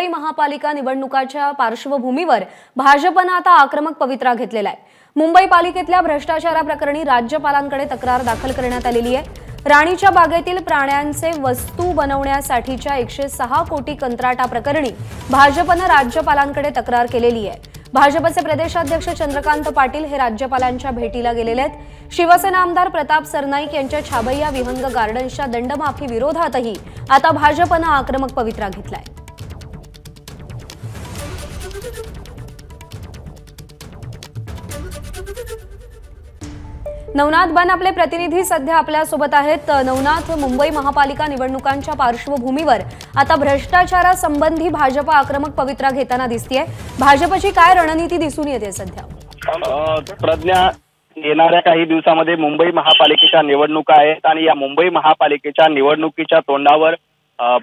मुंबई महापालिका निवडणुकाच्या पार्श्वभूमीवर भाजपनं आता आक्रमक पवित्रा घेतलेला आहे. मुंबई पालिकेतल्या भ्रष्टाचाराप्रकरणी राज्यपालांकडे तक्रार दाखल करण्यात आलेली आहे. राणीच्या बागेतील प्राण्यांचे वस्तू बनवण्यासाठीच्या एकशे सहा कोटी कंत्राटाप्रकरणी भाजपनं राज्यपालांकडे तक्रार केलेली आहे. भाजपचे प्रदेशाध्यक्ष चंद्रकांत पाटील हे राज्यपालांच्या भेटीला गेलेले आहेत. शिवसेना आमदार प्रताप सरनाईक यांच्या छाबैया विहंग गार्डन्सच्या दंडमाफी विरोधातही आता भाजपनं आक्रमक पवित्रा घेतलाय. नवनाथ बन आपले प्रतिनिधी सध्या आपल्यासोबत आहेत. नवनाथ मुंबई महापालिका निवडणुकांच्या पार्श्वभूमीवर आता भ्रष्टाचारासंबंधी भाजप आक्रमक पवित्रा घेताना दिसतीये. भाजपची काय रणनीती दिसून येते सध्या? प्रज्ञा येणाऱ्या काही दिवसामध्ये मुंबई महापालिकेच्या निवडणुका आहेत आणि या मुंबई महापालिकेच्या निवडणुकीच्या तोंडावर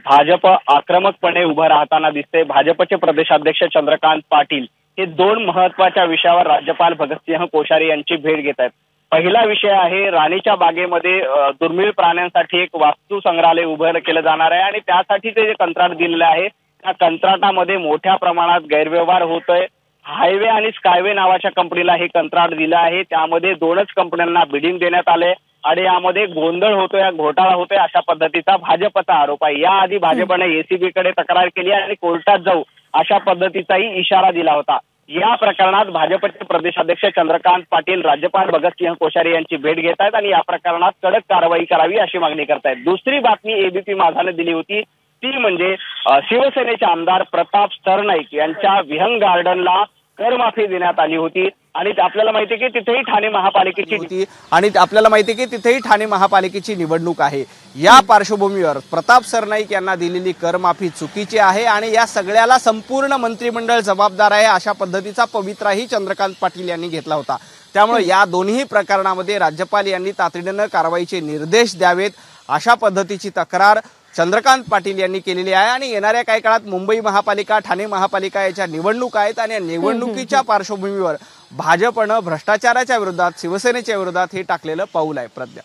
भाजप आक्रमकपणे उभं राहताना दिसते भाजपचे प्रदेशाध्यक्ष चंद्रकांत पाटील हे दोन महत्त्वाच्या विषयावर राज्यपाल भगतसिंह कोश्यारी यांची भेट घेत आहेत. पहिला विषय आहे राणीच्या बागेमध्ये दुर्मिळ प्राण्यांसाठी एक वास्तू संग्रहालय उभं केलं जाणार आहे आणि त्यासाठी ते जे कंत्राट दिलेलं आहे त्या कंत्राटामध्ये मोठ्या प्रमाणात गैरव्यवहार होतोय. हायवे आणि स्कायवे नावाच्या कंपनीला हे कंत्राट दिलं आहे. त्यामध्ये दोनच कंपन्यांना बिडिंग देण्यात आले आणि यामध्ये गोंधळ होतोय घोटाळा होतोय अशा पद्धतीचा भाजपचा आरोप आहे. याआधी भाजपने एसीबी कडे तक्रार केली आणि कोर्टात जाऊ अशा पद्धतीचाही इशारा दिला होता. या प्रकरणात भाजपचे प्रदेशाध्यक्ष चंद्रकांत पाटील राज्यपाल भगतसिंह कोश्यारी यांची भेट घेत आहेत आणि या प्रकरणात कडक कारवाई करावी अशी मागणी करतायत दुसरी बातमी एबीपी माझाने दिली होती ती म्हणजे शिवसेनेचे आमदार प्रताप सरनाईक यांच्या विहंग गार्डनला करमाफी देण्यात आली होती. आणि आपल्याला माहिती आहे की तिथेही ठाणे महापालिकेची होती. आणि आपल्याला माहिती आहे की तिथेही ठाणे महापालिकेची निवडणूक आहे. या पार्श्वभूमीवर प्रताप सरनाईक यांना दिलेली करमाफी चुकीची आहे आणि या सगळ्याला संपूर्ण मंत्रिमंडळ जबाबदार आहे अशा पद्धतीचा पवित्राही चंद्रकांत पाटील यांनी घेतला होता. त्यामुळे या दोन्ही प्रकरणामध्ये राज्यपाल यांनी तातडीनं कारवाईचे निर्देश द्यावेत अशा पद्धतीची तक्रार चंद्रकांत पाटील यांनी केलेली आहे आणि येणाऱ्या काही काळात मुंबई महापालिका ठाणे महापालिका याच्या निवडणुका आहेत आणि या निवडणुकीच्या पार्श्वभूमीवर भाजपनं भ्रष्टाचाराच्या विरोधात शिवसेनेच्या विरोधात हे टाकलेलं पाऊल आहे प्रज्ञा.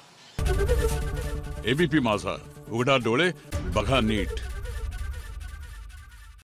एबीपी माझा. उघडा डोळे बघा नीट.